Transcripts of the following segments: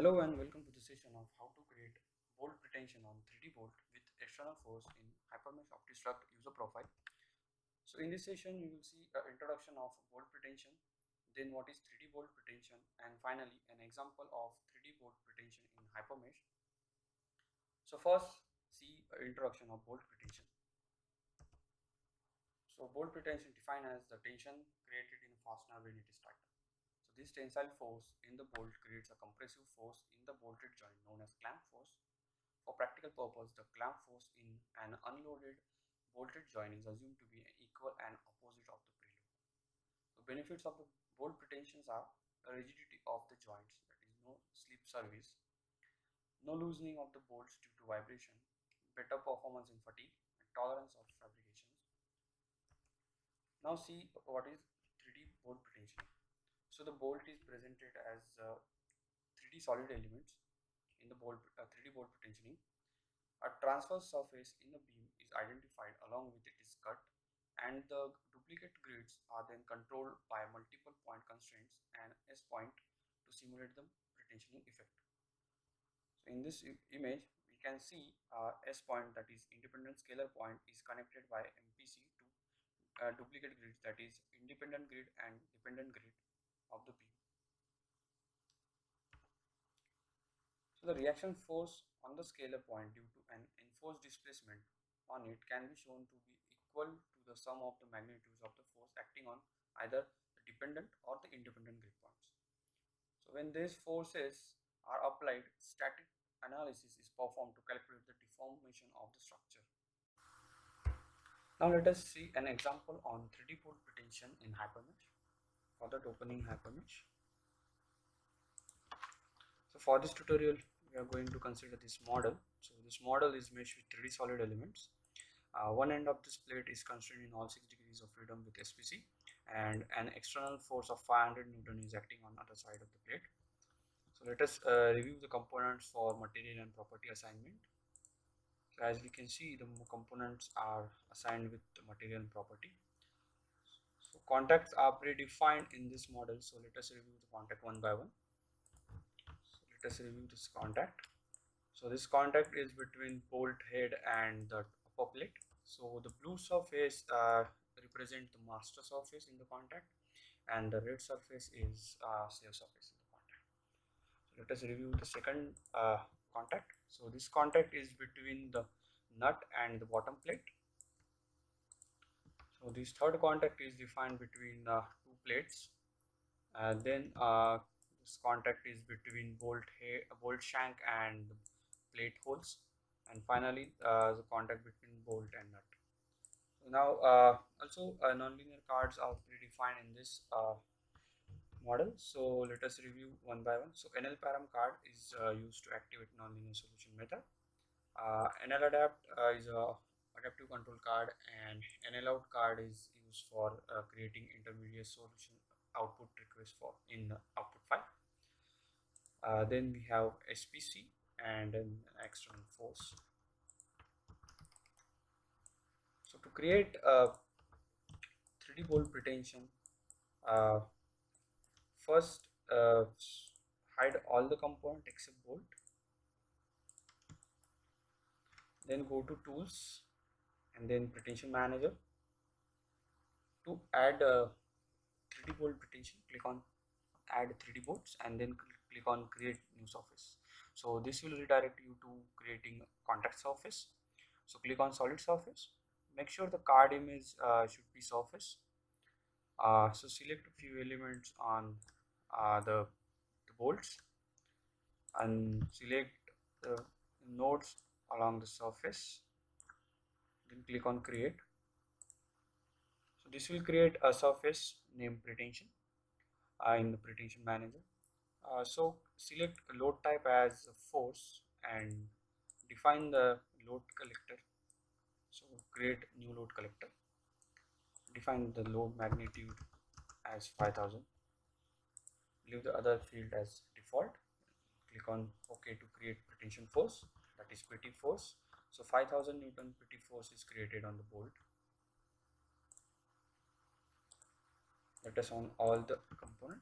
Hello and welcome to the session of how to create bolt pretension on 3D bolt with external force in Hypermesh OptiStruct user profile. So in this session you will see an introduction of bolt pretension, then what is 3D bolt pretension and finally an example of 3D bolt pretension in Hypermesh. So first see an introduction of bolt pretension. So bolt pretension defined as the tension created in a fastener when it is tightened. This tensile force in the bolt creates a compressive force in the bolted joint known as clamp force. For practical purpose, the clamp force in an unloaded bolted joint is assumed to be equal and opposite of the preload. The benefits of the bolt pretensions are the rigidity of the joints, that is no slip service, no loosening of the bolts due to vibration, better performance in fatigue, and tolerance of fabrications. Now see what is 3D bolt pretension. So the bolt is presented as uh, 3D solid elements in the bolt uh, 3D bolt pretensioning. A transverse surface in the beam is identified along with it is cut and the duplicate grids are then controlled by multiple point constraints and S point to simulate the pretensioning effect. So in this image we can see uh, S point that is independent scalar point is connected by MPC to uh, duplicate grids that is independent grid and dependent grid of the beam. So the reaction force on the scalar point due to an enforced displacement on it can be shown to be equal to the sum of the magnitudes of the force acting on either the dependent or the independent grid points. So when these forces are applied, static analysis is performed to calculate the deformation of the structure. Now let us see an example on 3D bolt pretension in Hypermesh. That opening Hypermesh. So for this tutorial we are going to consider this model. So this model is meshed with 3D solid elements. Uh, one end of this plate is constrained in all 6 degrees of freedom with SPC and an external force of 500 Newton is acting on other side of the plate. So let us uh, review the components for material and property assignment. So as we can see the components are assigned with the material and property. So contacts are predefined in this model. So let us review the contact one by one. So let us review this contact. So this contact is between bolt head and the upper plate. So the blue surface uh, represent the master surface in the contact and the red surface is uh, slave surface in the contact. So let us review the second uh, contact. So this contact is between the nut and the bottom plate. So this third contact is defined between uh, two plates. Uh, then uh, this contact is between bolt head, bolt shank and plate holes. And finally, uh, the contact between bolt and nut. So now, uh, also uh, nonlinear cards are predefined in this model. So let us review one by one. So NLParam card is used to activate nonlinear solution method. NLAdapt is a adaptive control card and NL out card is used for uh, creating intermediate solution output request for in the output file. Uh, then we have SPC and an external force. So to create a 3D bolt pretension, uh, first uh, hide all the component except bolt. Then go to tools and then pretension manager to add a 3d bolt pretension. Click on add 3d bolts and then click on create new surface. So this will redirect you to creating contact surface. So click on solid surface. Make sure the card image uh, should be surface. Uh, so select a few elements on uh, the, the bolts and select the nodes along the surface then click on create. So this will create a surface named pretension uh, in the pretension manager. Uh, so select load type as force and define the load collector. So create new load collector. Define the load magnitude as 5000 leave the other field as default. Click on ok to create pretension force that is PT force so 5000 Newton PT force is created on the bolt. Let us on all the component.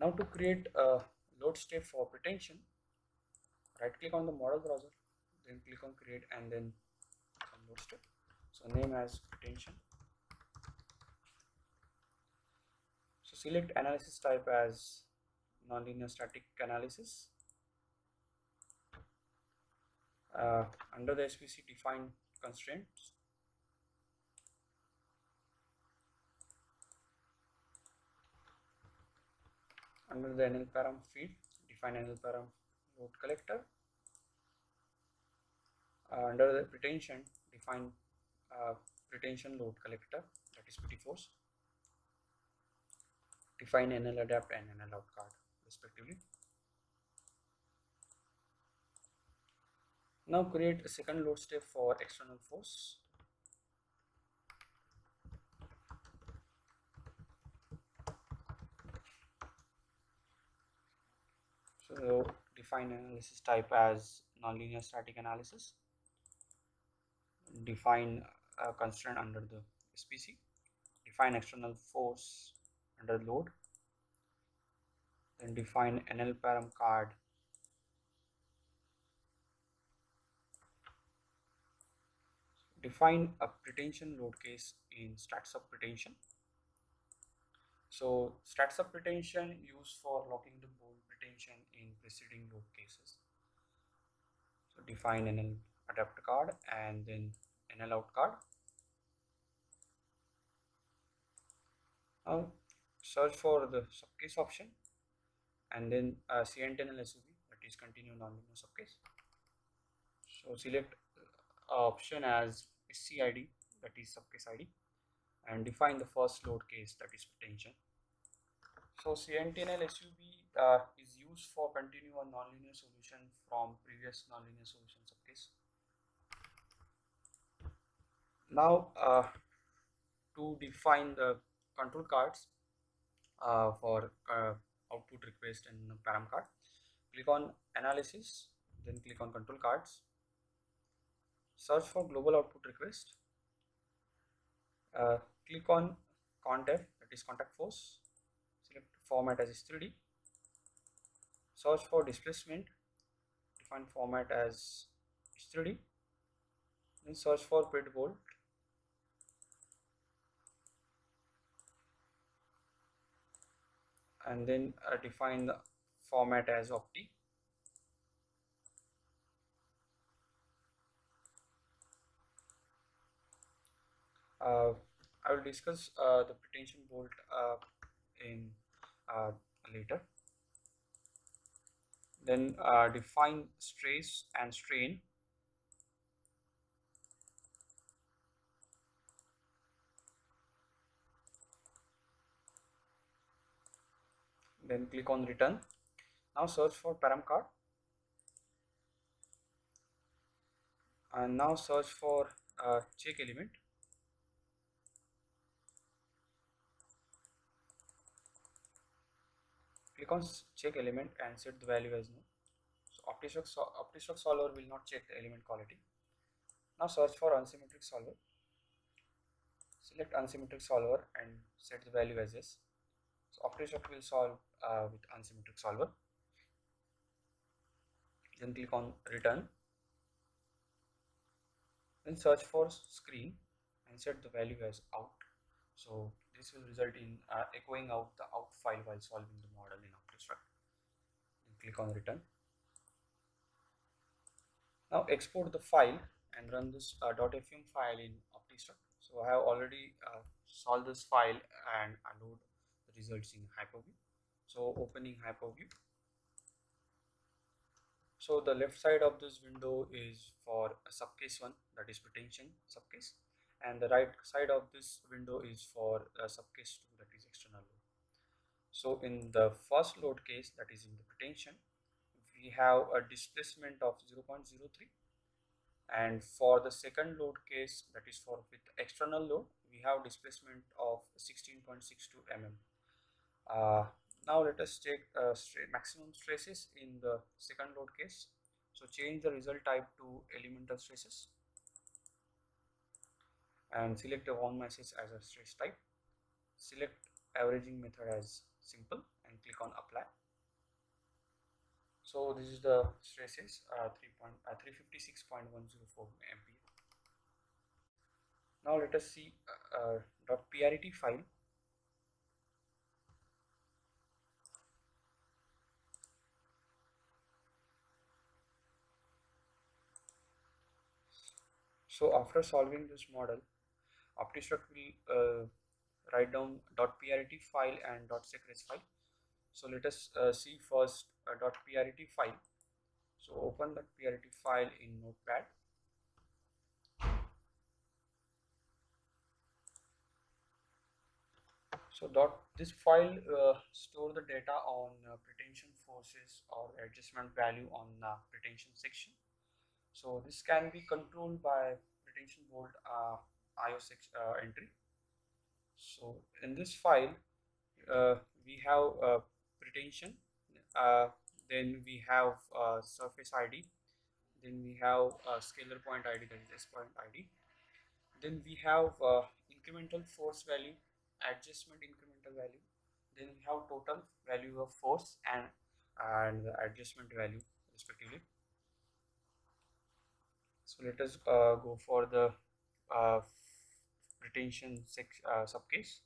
Now to create a load step for pretension, right click on the model browser, then click on create and then load step. So name as pretension. So select analysis type as nonlinear static analysis. Uh, under the SPC define constraints. Under the NL param field define NL param load collector. Uh, under the pretension define uh, pretension load collector that is PT force. Define NL adapt and NL out card respectively now create a second load step for external force So define analysis type as nonlinear static analysis. Define a constraint under the SPC. Define external force under load. Then define NL param card. Define a pretension load case in STATSUB pretension. So STATSUB pretension used for locking the bolt pretension in preceding load cases. So define NL adapt card and then NL out card. Now search for the subcase option and then uh, CNTNLSUB that is continue nonlinear subcase. So select uh, option as SCID that is subcase ID and define the first load case that is pretension. So CNTNLSUB uh, is used for continue a nonlinear solution from previous nonlinear solution subcase. Now uh, to define the control cards uh, for uh, output request and param card, click on analysis, then click on control cards, search for global output request, uh, click on CONTF that is contact force, select format as H3D, search for displacement, define format as H3D, then search for PRETBOLT, and then uh, define the format as opti uh, I will discuss uh, the pretension bolt uh, in uh, later. Then uh, define stress and strain. Then click on return. Now search for param card. And now search for uh, check element click on check element and set the value as no. So OptiStruct, so OptiStruct solver will not check the element quality. Now search for unsymmetric solver. Select unsymmetric solver and set the value as yes so OptiStruct will solve uh, with unsymmetric solver. Then click on return. Then search for screen and set the value as out so this will result in uh, echoing out the out file while solving the model in OptiStruct click on return. Now export the file and run this uh, .fem file in OptiStruct so I have already uh, solved this file and I load the results in Hyperview so opening hyperview so the left side of this window is for a subcase 1 that is pretension subcase and the right side of this window is for a subcase 2 that is external load. So in the first load case that is in the pretension we have a displacement of 0.03 and for the second load case that is for with external load we have displacement of 16.62 mm uh, now let us check uh, maximum stresses in the second load case. So change the result type to elemental stresses and select von Mises as a stress type. Select averaging method as simple and click on apply. So this is the stresses uh, 3 point, uh, 356.104 ampere. Now let us see uh, uh .prt file. So after solving this model OptiStruct will uh, write down .prt file and .secres file. So let us uh, see first a .prt file. So open the prt file in notepad. So dot this file uh, store the data on uh, pretension forces or adjustment value on uh, pretension section. So this can be controlled by pretension bolt uh, IO6 uh, entry. So in this file uh, we have pretension uh, then we have surface id then we have scalar point id that is s point id then we have incremental force value adjustment incremental value then we have total value of force and and the adjustment value respectively. So let us uh, go for the uh, pretension six uh, subcase.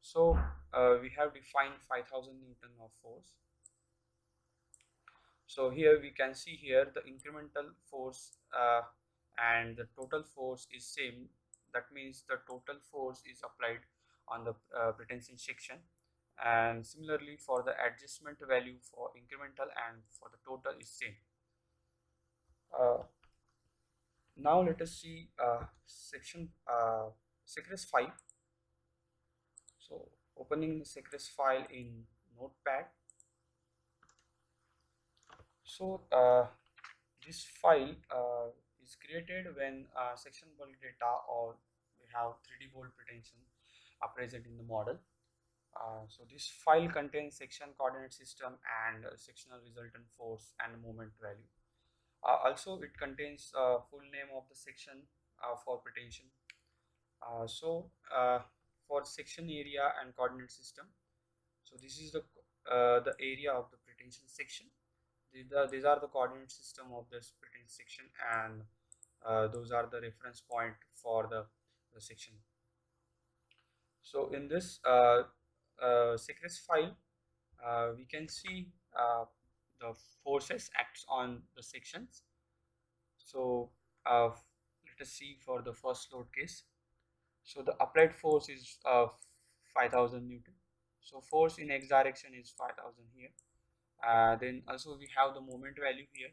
So uh, we have defined 5000 newton of force. So here we can see here the incremental force uh, and the total force is same. That means the total force is applied on the uh, section. And similarly for the adjustment value for incremental and for the total is same. Uh, now let us see uh, section uh, secres file. So opening the secres file in notepad. So uh, this file uh, is created when uh, section bulk data or we have 3d bolt pretension are present in the model. Uh, so this file contains section coordinate system and sectional resultant force and moment value uh, also it contains full name of the section for pretension. So for section area and coordinate system. So this is the the area of the pretension section. These are, these are the coordinate system of this pretension section and uh, those are the reference point for the, the section. So in this uh, uh, secres file uh, we can see uh, the forces acts on the sections. So uh, let us see for the first load case. So the applied force is uh, 5000 newton. So force in x direction is 5000 here. Uh, then also we have the moment value here.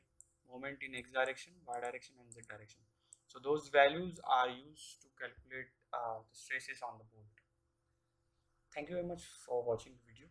Moment in x direction y direction and z direction. So those values are used to calculate uh, the stresses on the bolt thank you very much for watching the video